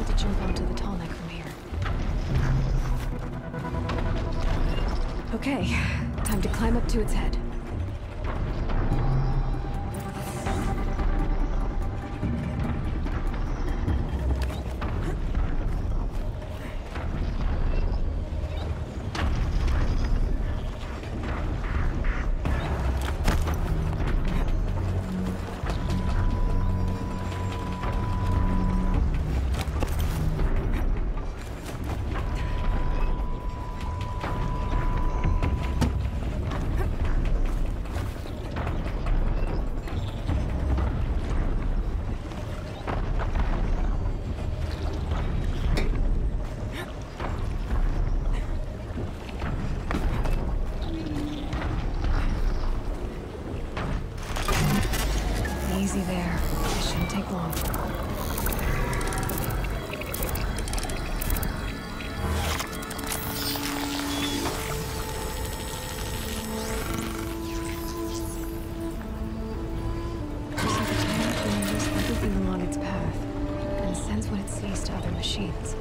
Where did you go to the tonic from here? Okay, time to climb up to its head. easy there. It shouldn't take long. everything along its path, and sends what it sees to other machines.